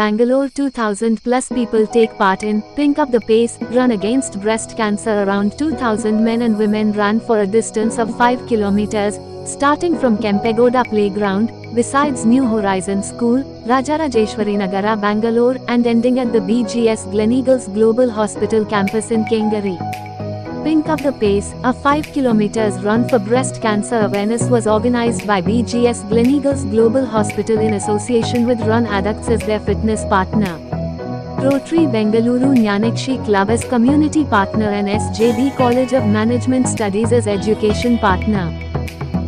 Bangalore 2000 plus people take part in Pink Up the Pace run against breast cancer. Around 2000 men and women ran for a distance of 5 kilometers, starting from Kempegowda Playground, besides New Horizon School, Rajarajeshwari Nagara, Bangalore, and ending at the BGS Gleneagles Global Hospital campus in Kengeri. Pink Up the Pace, a 5 km run for breast cancer awareness was organized by BGS Gleneagles Global Hospital in association with Run Addicts as their fitness partner. Rotary Bengaluru Gnanakshi Club as community partner and SJB College of Management Studies as education partner.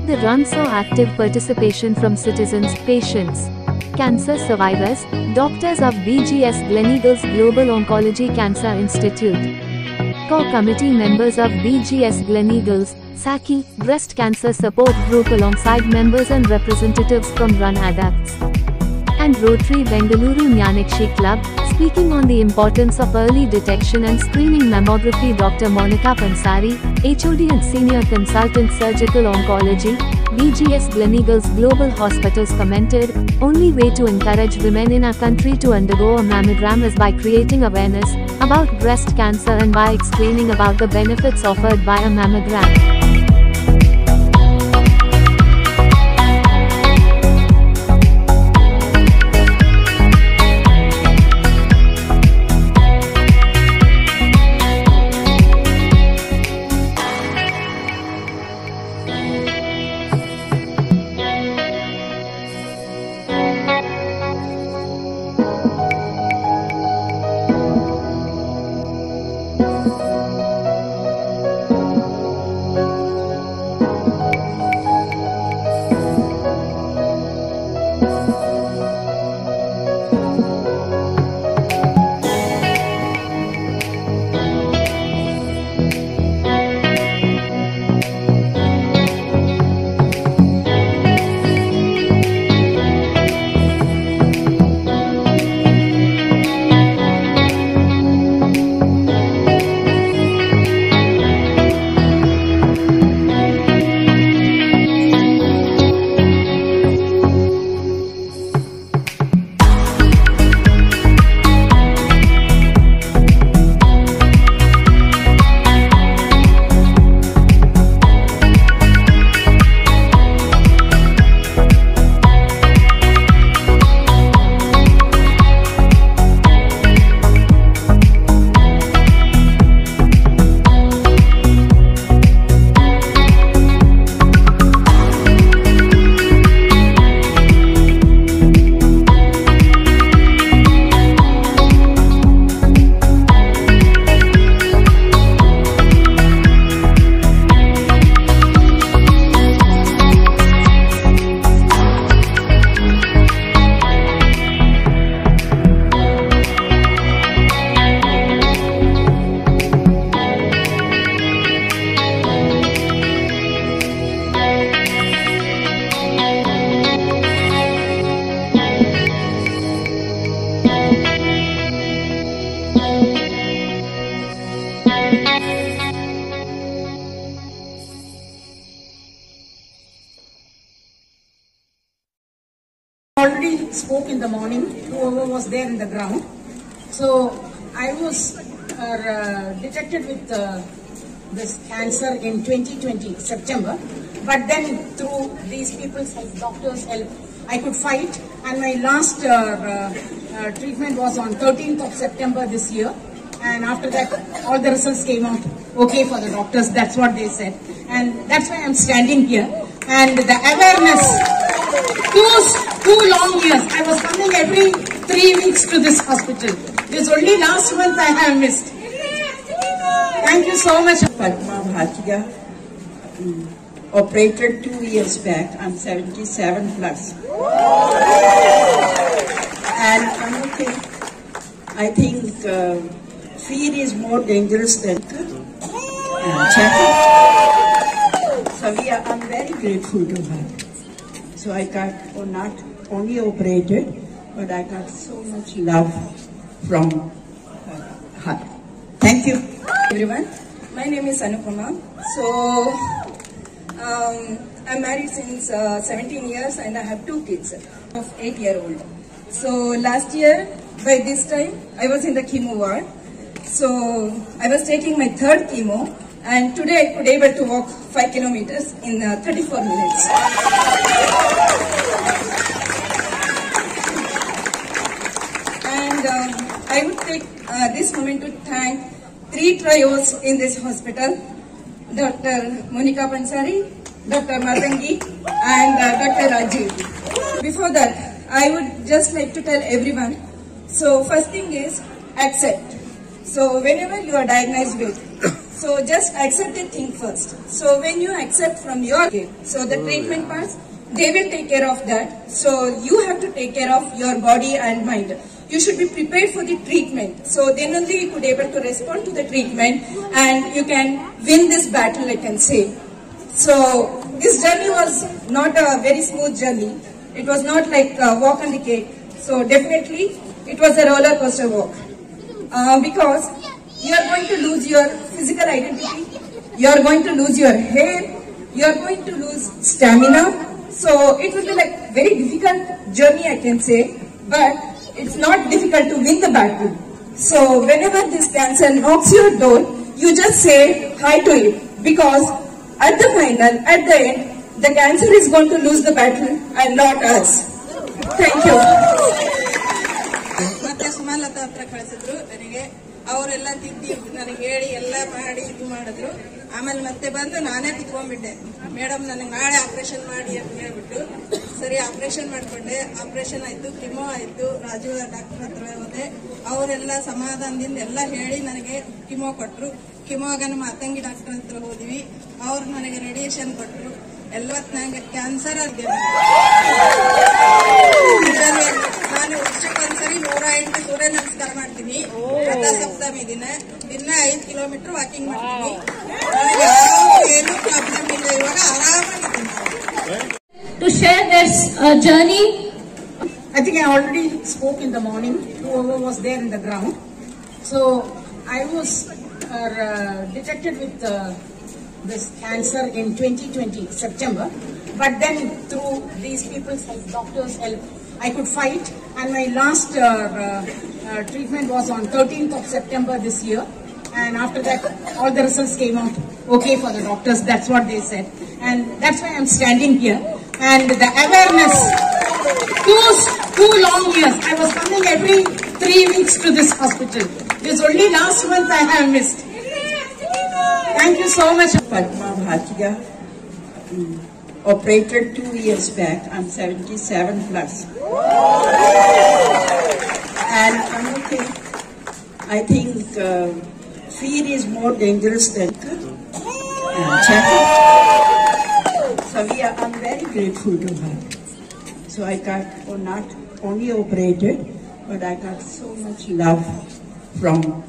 The run saw active participation from citizens, patients, cancer survivors, doctors of BGS Gleneagles Global Oncology Cancer Institute. Core committee members of BGS Gleneagles, Sakhi, Breast Cancer Support Group alongside members and representatives from Run Addicts and Rotary Bengaluru Gnanakshi Club, speaking on the importance of early detection and screening mammography Dr. Monika Pansari, HOD and Senior Consultant Surgical Oncology, BGS Gleneagles Global Hospitals commented, only way to encourage women in our country to undergo a mammogram is by creating awareness about breast cancer and by explaining about the benefits offered by a mammogram. Spoke in the morning, whoever was there in the ground. So I was uh, uh, detected with uh, this cancer in 2020, September. But then through these people's help, doctors' help, I could fight. And my last uh, uh, uh, treatment was on 13th of September this year. And after that, all the results came out okay for the doctors. That's what they said. And that's why I'm standing here. And the awareness two, two long years. I was coming every three weeks to this hospital. This only last month I have missed. Thank you so much. Padma Bhatia, um, operated two years back. I'm 77 plus. And another thing, I think uh, fear is more dangerous than checking. So are, I'm very grateful to her. So I got oh, not only operated, but I got so much love from her. Thank you. everyone. My name is Anupama. So, um, I'm married since uh, 17 years and I have two kids of 8 year old. So, last year by this time I was in the chemo ward. So I was taking my third chemo and today I could able to walk 5 kilometers in uh, 34 minutes. And um, I would take uh, this moment to thank three trios in this hospital, Dr. Monika Pansari, Dr. Matangi and uh, Dr. Rajiv. Before that, I would just like to tell everyone, so first thing is accept. So whenever you are diagnosed with, so just accept the thing first. So when you accept from your so the treatment parts, they will take care of that. So you have to take care of your body and mind. You should be prepared for the treatment. So then only you could able to respond to the treatment and you can win this battle, I can say. So this journey was not a very smooth journey. It was not like a walk on the cake. So definitely it was a roller coaster walk. Uh, because you are going to lose your physical identity, you are going to lose your hair, you are going to lose stamina. So it will be like very difficult journey I can say, but it's not difficult to win the battle. So whenever this cancer knocks your door, you just say hi to it because at the final, at the end, the cancer is going to lose the battle and not us. Thank you. ಅವರೆಲ್ಲ ತಿದ್ದಿ ನನಗೆ ಹೇಳಿ ಎಲ್ಲ ಮಾಡಿ ಇದು ಮಾಡಿದ್ರು. ಆಮೇಲೆ ಮತ್ತೆ ಬಂದು ನಾನೇ ಕುತ್ಕೊಂಡ್ಬಿಟ್ಟೆ. ಮೇಡಮ್ ನನಗೆ ನಾಳೆ ಆಪರೇಷನ್ ಮಾಡಿ ಅಂತ ಹೇಳ್ಬಿಟ್ಟು. ಸರಿ, ಆಪರೇಷನ್ ಮಾಡಿಕೊಂಡೆ. ಆಪರೇಷನ್ ಆಯ್ತು ಕಿಮೋ ಆಯ್ತು. ರಾಜು ಡಾಕ್ಟರ್ ಹತ್ರ ಹೋದೆ. ಅವರೆಲ್ಲ ಸಮಾಧಾನದಿಂದ ಎಲ್ಲ ಹೇಳಿ ನನಗೆ ಕಿಮೋ ಕೊಟ್ಟರು ಕಿಮೋಗ ನಮ್ಮ ಅತ್ತಂಗಿ ಡಾಕ್ಟರ್ ಹತ್ರ ಹೋದ್ವಿ. ಅವ್ರು ನನಗೆ ರೇಡಿಯೇಷನ್ ಕೊಟ್ಟರು ಎಲ್ಲ ಕ್ಯಾನ್ಸರ್ ಆಗಿದೆ. ಕಿಲೋಮೀಟರ್ ವಾಕಿಂಗ್ ಮಾಡ್ತೀನಿ ನನಗೆ ಯಾವ ಏನು ಪ್ರಾಬ್ಲಮ್ ಇಲ್ಲ ಇವಾಗ ಆರಾಮಾಗಿದ್ದೀನಿ to share their uh, journey I think I already spoke in the morning, whoever was there in the ground. So I was uh, detected with uh, this cancer in 2020, September. But then through these people's help, doctors' help, I could fight. And my last uh, uh, uh, treatment was on 13th of September this year. And after that, all the results came out okay for the doctors. That's what they said. And that's why I'm standing here. And the awareness two, two long years. I was coming every three weeks to this hospital. This only last month I have missed. Thank you so much. Padma Bhatia, mm, operated two years back. I'm 77 plus. And I think uh, fear is more dangerous than checkup. So we are, I'm very grateful to her. So I got oh, not only operated, but I got so much love from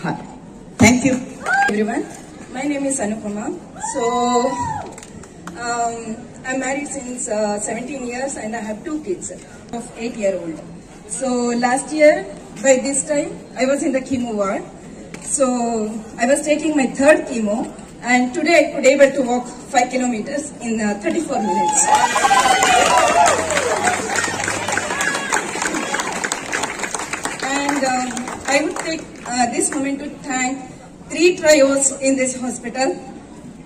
her. Thank you. everyone. My name is Anupama. So, um, I'm married since uh, 17 years and I have two kids of 8 year old. So, last year, by this time, I was in the chemo ward. So, I was taking my third chemo and today I could able to walk 5 kilometers in uh, 34 minutes. And um, I would take uh, this moment to thank three trios in this hospital,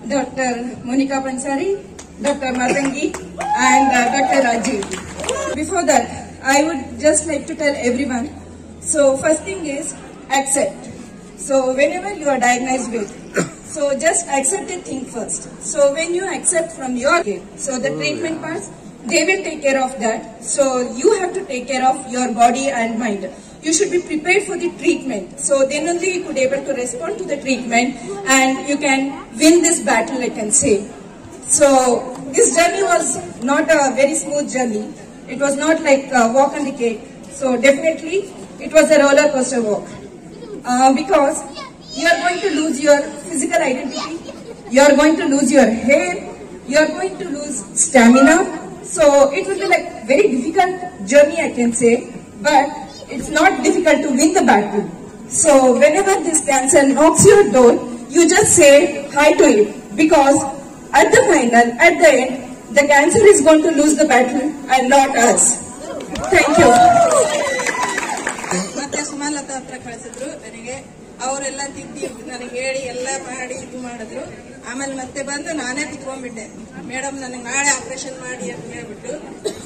Dr. Monika Pansari, Dr. Matangi and uh, Dr. Rajiv. Before that, I would just like to tell everyone, so first thing is accept. So whenever you are diagnosed with, so just accept the thing first. So when you accept from your so the oh, treatment parts, they will take care of that. So you have to take care of your body and mind. You should be prepared for the treatment. So then only you could able to respond to the treatment and you can win this battle, I can say. So this journey was not a very smooth journey. It was not like a walk on the cake. So definitely it was a roller coaster walk. Uh, because you are going to lose your physical identity, you are going to lose your hair, you are going to lose stamina. So it will be like very difficult journey I can say, but it's not difficult to win the battle. So whenever this cancer knocks your door, you just say hi to it because at the final, at the end, the cancer is going to lose the battle and not us. Thank you. ಕಳಿಸಿದ್ರು. ನನಗೆ ಅವರೆಲ್ಲ ತಿದ್ದಿ ನನಗೆ ಹೇಳಿ ಎಲ್ಲ ಮಾಡಿ ಇದು ಮಾಡಿದ್ರು. ಆಮೇಲೆ ಮತ್ತೆ ಬಂದು ನಾನೇ ಕುತ್ಕೊಂಡ್ಬಿಟ್ಟೆ. ಮೇಡಮ್ ನನಗೆ ನಾಳೆ ಆಪರೇಷನ್ ಮಾಡಿ ಅಂತ ಹೇಳ್ಬಿಟ್ಟು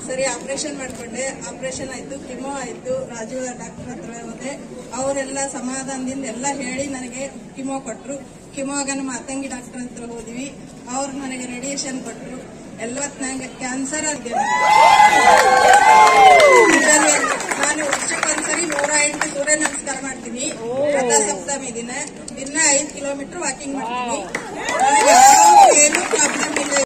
ಸರಿ, ಆಪರೇಷನ್ ಮಾಡಿಕೊಂಡೆ. ಆಪರೇಷನ್ ಆಯ್ತು, ಕಿಮೋ ಆಯ್ತು. ರಾಜು ಡಾಕ್ಟರ್ ಹತ್ರ ಹೋದೆ. ಅವರೆಲ್ಲ ಸಮಾಧಾನದಿಂದ ಎಲ್ಲ ಹೇಳಿ ನನಗೆ ಕಿಮೋ ಕೊಟ್ಟರು ಕಿಮೋಗ ನಮ್ಮ ಅತ್ತಂಗಿ ಡಾಕ್ಟರ್ ಹತ್ರ ಹೋದ್ವಿ. ಅವ್ರು ನನಗೆ ರೇಡಿಯೇಷನ್ ಕೊಟ್ಟರು ಎಲ್ಲ ಕ್ಯಾನ್ಸರ್ ಆಗಿದೆ. ನಾನು ಮಾಡಿ ನೂರ ಐದು ಸೂರ್ಯ ನಮಸ್ಕಾರ ಮಾಡ್ತೀನಿ ಸಪ್ತಮಿ ದಿನ. ದಿನ ಐದು ಕಿಲೋಮೀಟರ್ ವಾಕಿಂಗ್ ಮಾಡ್ತೀನಿ. ಏನು ಪ್ರಾಬ್ಲಮ್ ಇಲ್ಲ.